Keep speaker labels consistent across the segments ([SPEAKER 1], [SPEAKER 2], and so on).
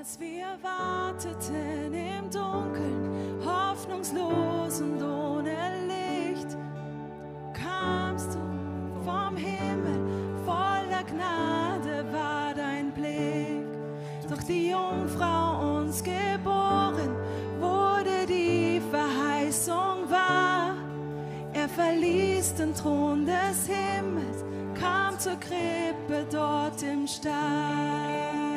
[SPEAKER 1] Als wir warteten im Dunkeln, hoffnungslos und ohne Licht, kamst du vom Himmel, voller Gnade war dein Blick. Doch die Jungfrau uns geboren, wurde die Verheißung wahr. Er verließ den Thron des Himmels, kam zur Krippe dort im Stall.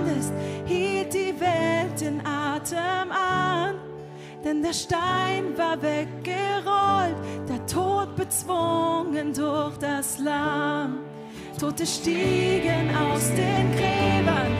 [SPEAKER 1] Auferstandest, hielt die Welt den Atem an. Denn der Stein war weggerollt, der Tod bezwungen durch das Lamm. Tote stiegen aus den Gräbern,